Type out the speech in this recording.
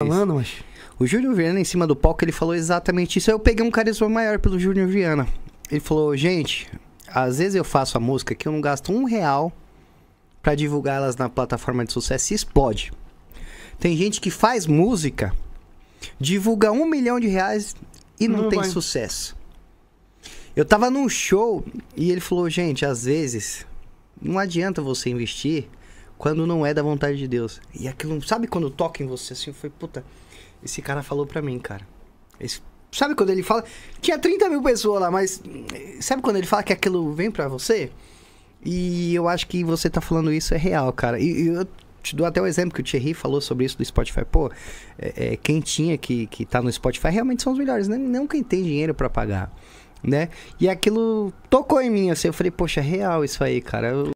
falando, mas. O Júnior Viana, em cima do palco, ele falou exatamente isso. Aí eu peguei um carisma maior pelo Júnior Viana. Ele falou, gente, às vezes eu faço a música que eu não gasto um real pra divulgar elas na plataforma de sucesso e explode. Tem gente que faz música, divulga um milhão de reais e não, Não tem vai. sucesso. Eu tava num show e ele falou, gente, às vezes não adianta você investir quando não é da vontade de Deus. E aquilo, sabe quando toca em você assim? Foi, puta, esse cara falou pra mim, cara. Esse- sabe quando ele fala. Tinha 30 mil pessoas lá, mas. eh, Sabe quando ele fala que aquilo vem pra você? E eu acho que você tá falando isso é real, cara. E, e eu te dou até o exemplo que o Thierry falou sobre isso do Spotify. Pô, é, é, quem tinha que, que tá no Spotify realmente são os melhores, né? não quem tem dinheiro pra pagar. Né? E aquilo tocou em mim, assim, eu falei, poxa, é real isso aí, cara. Eu-